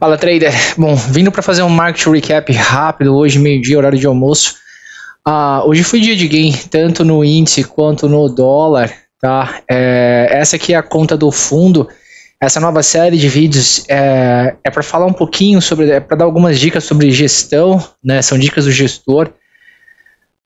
Fala trader, bom, vindo para fazer um market recap rápido hoje meio-dia horário de almoço. Uh, hoje foi dia de gain tanto no índice quanto no dólar, tá? É, essa aqui é a conta do fundo. Essa nova série de vídeos é, é para falar um pouquinho sobre, é para dar algumas dicas sobre gestão, né? São dicas do gestor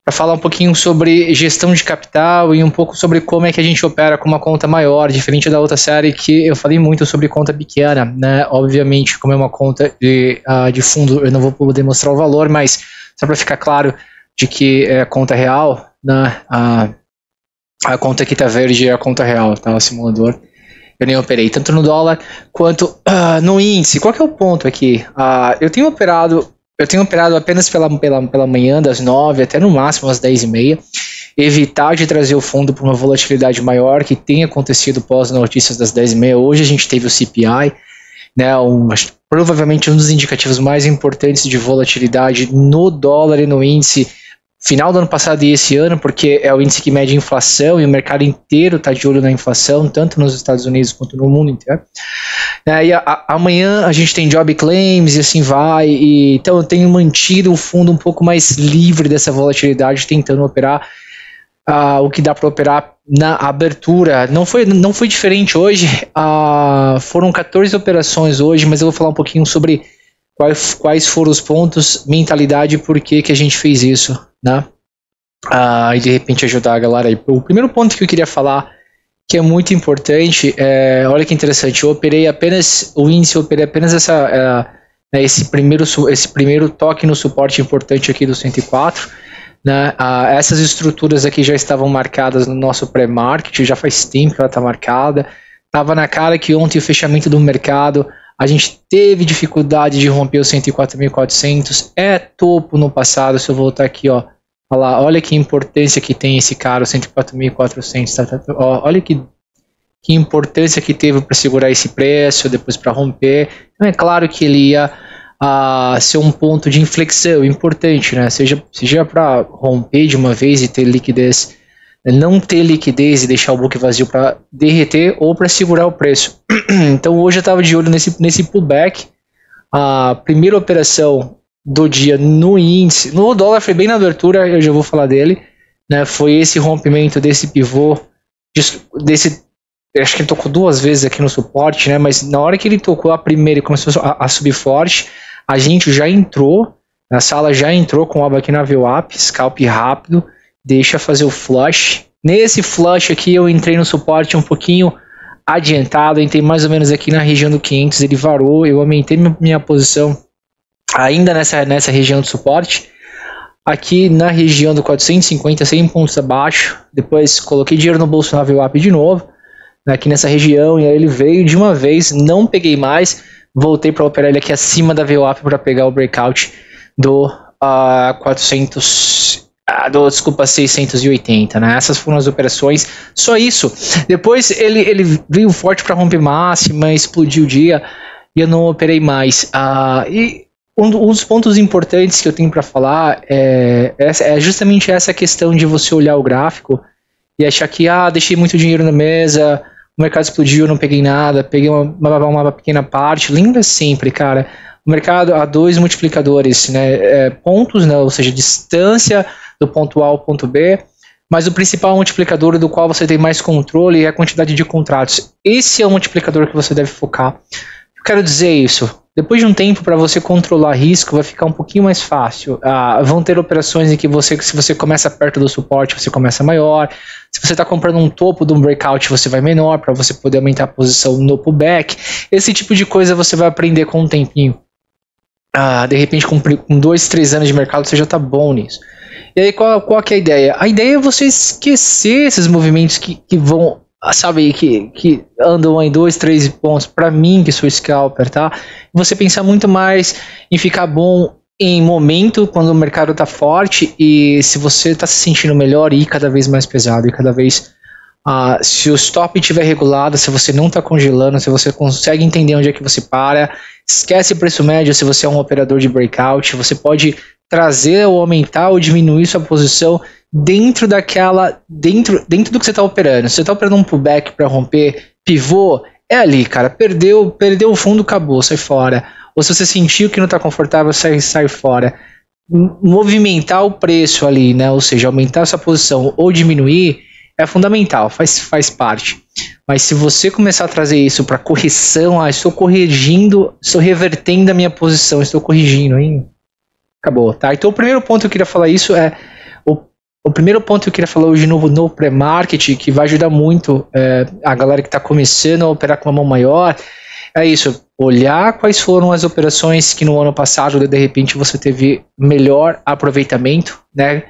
para falar um pouquinho sobre gestão de capital e um pouco sobre como é que a gente opera com uma conta maior, diferente da outra série que eu falei muito sobre conta pequena, né? Obviamente, como é uma conta de, uh, de fundo, eu não vou poder mostrar o valor, mas só para ficar claro de que é conta real, né? Uh, a conta que tá verde é a conta real, tá? O simulador. Eu nem operei tanto no dólar quanto uh, no índice. Qual que é o ponto aqui? eu tenho operado eu tenho operado apenas pela, pela, pela manhã, das 9 até no máximo às 10 e meia. Evitar de trazer o fundo para uma volatilidade maior que tem acontecido pós notícias das 10 e meia. Hoje a gente teve o CPI, né, um, provavelmente um dos indicativos mais importantes de volatilidade no dólar e no índice final do ano passado e esse ano, porque é o índice que mede inflação e o mercado inteiro está de olho na inflação, tanto nos Estados Unidos quanto no mundo inteiro. É, e a, a, amanhã a gente tem job claims e assim vai. E, então eu tenho mantido o fundo um pouco mais livre dessa volatilidade, tentando operar uh, o que dá para operar na abertura. Não foi, não foi diferente hoje. Uh, foram 14 operações hoje, mas eu vou falar um pouquinho sobre quais, quais foram os pontos, mentalidade por que, que a gente fez isso né? Ah, e de repente ajudar a galera aí. O primeiro ponto que eu queria falar, que é muito importante, é, olha que interessante, eu operei apenas, o índice, eu operei apenas essa, é, né, esse, primeiro, esse primeiro toque no suporte importante aqui do 104, né, ah, essas estruturas aqui já estavam marcadas no nosso pré-market, já faz tempo que ela está marcada, estava na cara que ontem o fechamento do mercado, a gente teve dificuldade de romper os 104.400, é topo no passado, se eu voltar aqui, ó, lá, olha que importância que tem esse cara, 104.400. Tá, tá, tá, olha que, que importância que teve para segurar esse preço, depois para romper. Então, é claro que ele ia uh, ser um ponto de inflexão importante, né? Seja, seja para romper de uma vez e ter liquidez, não ter liquidez e deixar o book vazio para derreter ou para segurar o preço. então hoje eu estava de olho nesse, nesse pullback. A primeira operação do dia no índice. No dólar foi bem na abertura, eu já vou falar dele. Né, foi esse rompimento desse pivô, desse. Acho que ele tocou duas vezes aqui no suporte, né? Mas na hora que ele tocou a primeira e começou a, a subir forte, a gente já entrou, a sala já entrou com o aba aqui na VWAP, scalp rápido, deixa fazer o flush. Nesse flush aqui eu entrei no suporte um pouquinho adiantado, entrei mais ou menos aqui na região do 500, ele varou, eu aumentei minha posição ainda nessa, nessa região de suporte. Aqui na região do 450, 100 pontos abaixo. Depois coloquei dinheiro no bolso na VWAP de novo. Aqui nessa região. E aí ele veio de uma vez. Não peguei mais. Voltei para operar ele aqui acima da VWAP para pegar o breakout do uh, 400. Ah, do, desculpa, 680, né? Essas foram as operações. Só isso. Depois ele, ele veio forte para romper máxima, explodiu o dia e eu não operei mais. Uh, e um, dos pontos importantes que eu tenho para falar é, é, justamente essa questão de você olhar o gráfico e achar que, ah, deixei muito dinheiro na mesa, o mercado explodiu, não peguei nada, peguei uma, uma, uma pequena parte. Lembra sempre, cara, o mercado há dois multiplicadores, né, é, pontos, né, ou seja, distância do ponto A ao ponto B, mas o principal multiplicador do qual você tem mais controle é a quantidade de contratos. Esse é o multiplicador que você deve focar. Eu quero dizer isso. Depois de um tempo, para você controlar risco, vai ficar um pouquinho mais fácil. Ah, vão ter operações em que você, se você começa perto do suporte, você começa maior. Se você está comprando um topo de um breakout, você vai menor para você poder aumentar a posição no pullback. Esse tipo de coisa você vai aprender com um tempinho. Ah, de repente, com, com dois, três anos de mercado, você já está bom nisso. E aí, qual, qual que é a ideia? A ideia é você esquecer esses movimentos que, que vão sabe, que, que andam em dois, três pontos, para mim que sou scalper, tá? Você pensar muito mais em ficar bom em momento, quando o mercado tá forte e se você tá se sentindo melhor, ir cada vez mais pesado e cada vez uh, se o stop estiver regulado, se você não tá congelando, se você consegue entender onde é que você para, esquece preço médio se você é um operador de breakout, você pode trazer ou aumentar ou diminuir sua posição dentro daquela. dentro, dentro do que você está operando. Se você está operando um pullback para romper pivô, é ali, cara. Perdeu, perdeu o fundo, acabou, sai fora. Ou se você sentiu que não está confortável, sai, sai fora. Movimentar o preço ali, né? Ou seja, aumentar essa posição ou diminuir é fundamental, faz, faz parte. Mas se você começar a trazer isso para correção, ah, estou corrigindo, estou revertendo a minha posição, estou corrigindo, hein? Acabou, tá? Então o primeiro ponto que eu queria falar isso é o, o primeiro ponto que eu queria falar hoje no, no pré-market, que vai ajudar muito é, a galera que está começando a operar com uma mão maior, é isso, olhar quais foram as operações que no ano passado, de repente, você teve melhor aproveitamento, né?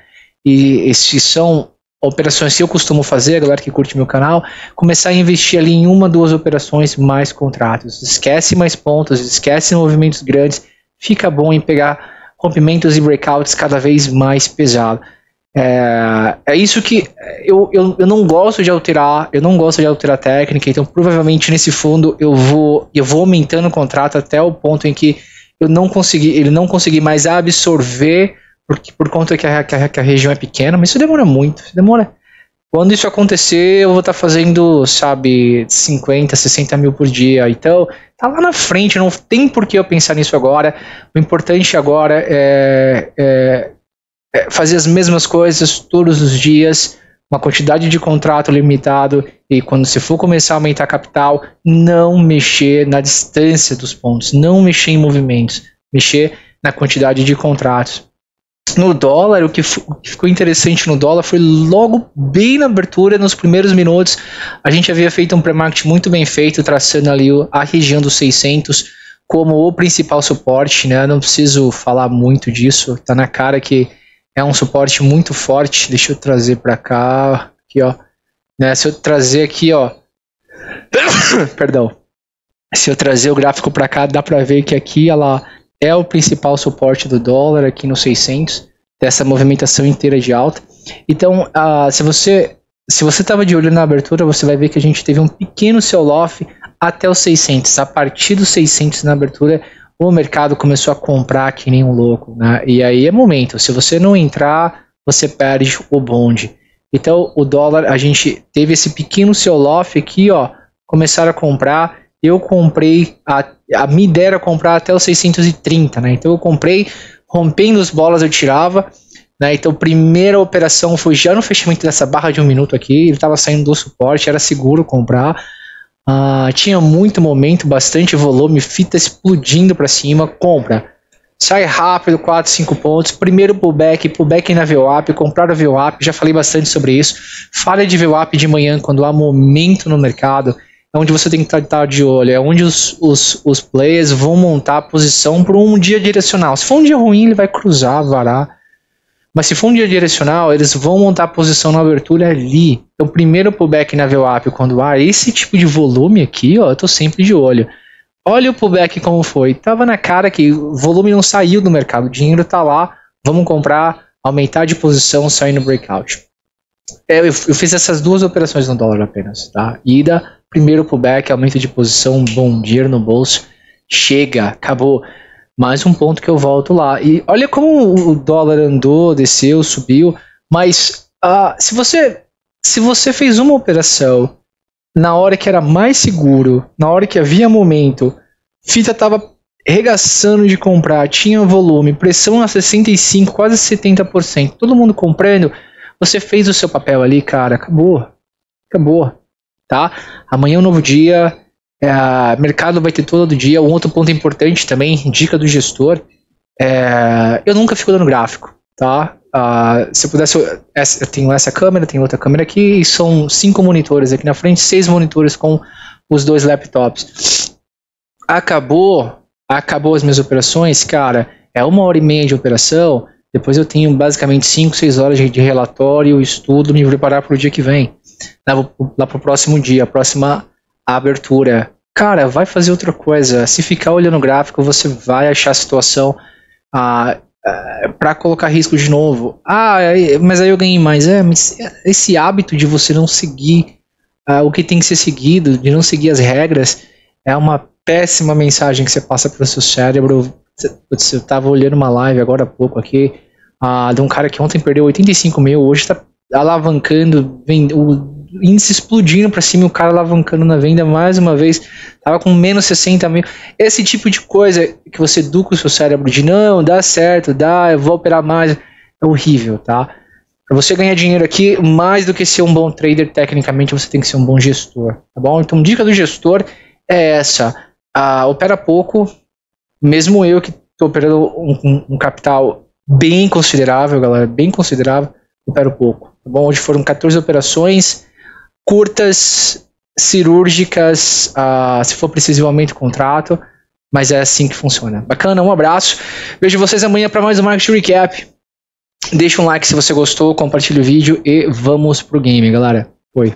E esses são operações que eu costumo fazer, a galera que curte meu canal, começar a investir ali em uma, duas operações mais contratos. Esquece mais pontos, esquece movimentos grandes, fica bom em pegar rompimentos e breakouts cada vez mais pesado. É, é isso que eu, eu, eu não gosto de alterar, eu não gosto de alterar a técnica, então provavelmente nesse fundo eu vou eu vou aumentando o contrato até o ponto em que eu não consegui, ele não conseguir mais absorver porque, por conta que a, que, a, que a região é pequena, mas isso demora muito, isso demora. Quando isso acontecer, eu vou estar tá fazendo, sabe, 50, 60 mil por dia. Então, tá lá na frente, não tem por que eu pensar nisso agora. O importante agora é, é, é fazer as mesmas coisas todos os dias, uma quantidade de contrato limitado e quando você for começar a aumentar capital, não mexer na distância dos pontos, não mexer em movimentos, mexer na quantidade de contratos. No dólar, o que, o que ficou interessante no dólar foi logo bem na abertura, nos primeiros minutos, a gente havia feito um pré-market muito bem feito, traçando ali a região dos 600 como o principal suporte, né? Não preciso falar muito disso, tá na cara que é um suporte muito forte. Deixa eu trazer para cá, aqui, ó. Né? Se eu trazer aqui, ó, perdão. Se eu trazer o gráfico para cá, dá para ver que aqui ela é o principal suporte do dólar aqui no 600, dessa movimentação inteira de alta. Então, uh, se você se você estava de olho na abertura, você vai ver que a gente teve um pequeno sell-off até os 600. A partir dos 600 na abertura, o mercado começou a comprar que nem um louco, né? E aí é momento. Se você não entrar, você perde o bonde. Então, o dólar, a gente teve esse pequeno sell-off aqui, ó, começaram a comprar eu comprei, a, a minha ideia era comprar até os 630, né? Então eu comprei, rompendo as bolas eu tirava, né? Então primeira operação foi já no fechamento dessa barra de um minuto aqui, ele estava saindo do suporte, era seguro comprar. Uh, tinha muito momento, bastante volume, fita explodindo para cima, compra. Sai rápido, 4, 5 pontos. Primeiro pullback, pullback na VWAP, comprar a VWAP, já falei bastante sobre isso. Falha de VWAP de manhã quando há momento no mercado é onde você tem que estar de olho, é onde os, os, os players vão montar a posição para um dia direcional. Se for um dia ruim, ele vai cruzar, varar. Mas se for um dia direcional, eles vão montar a posição na abertura ali. Então, primeiro pullback na VWAP, quando há esse tipo de volume aqui, ó, eu tô sempre de olho. Olha o pullback como foi. Tava na cara que o volume não saiu do mercado, o dinheiro tá lá, vamos comprar, aumentar de posição, sair no breakout. É, eu, eu, fiz essas duas operações no dólar apenas, tá? Ida Primeiro pullback, aumento de posição, bom, dinheiro no bolso. Chega, acabou. Mais um ponto que eu volto lá. E olha como o dólar andou, desceu, subiu. Mas uh, se você se você fez uma operação na hora que era mais seguro, na hora que havia momento, fita estava regaçando de comprar, tinha volume, pressão a 65, quase 70%, todo mundo comprando, você fez o seu papel ali, cara, acabou. Acabou tá? Amanhã é um novo dia, é, mercado vai ter todo dia. Um outro ponto importante também, dica do gestor, é, eu nunca fico dando gráfico, tá? Uh, se eu pudesse, eu tenho essa câmera, tenho outra câmera aqui, e são cinco monitores aqui na frente, seis monitores com os dois laptops. Acabou, acabou as minhas operações, cara, é uma hora e meia de operação, depois eu tenho basicamente 5, 6 horas de relatório, estudo, me preparar para o dia que vem lá, lá pro próximo dia, a próxima abertura. Cara, vai fazer outra coisa. Se ficar olhando o gráfico, você vai achar a situação ah, ah, para colocar risco de novo. Ah, mas aí eu ganhei mais. É, mas esse hábito de você não seguir ah, o que tem que ser seguido, de não seguir as regras, é uma péssima mensagem que você passa para o seu cérebro Putz, eu tava olhando uma live agora há pouco aqui, uh, de um cara que ontem perdeu 85 mil, hoje tá alavancando, o índice explodindo para cima, o cara alavancando na venda mais uma vez, tava com menos 60 mil. Esse tipo de coisa que você educa o seu cérebro de não, dá certo, dá, eu vou operar mais, é horrível, tá? Para você ganhar dinheiro aqui, mais do que ser um bom trader, tecnicamente você tem que ser um bom gestor, tá bom? Então, dica do gestor é essa: ah, opera pouco, mesmo eu que estou operando um, um, um, capital bem considerável, galera, bem considerável, opero pouco, tá bom? Hoje foram 14 operações curtas, cirúrgicas, ah, se for preciso, eu aumento o contrato, mas é assim que funciona. Bacana, um abraço. Vejo vocês amanhã para mais um Market Recap. Deixa um like se você gostou, compartilha o vídeo e vamos pro game, galera. Foi.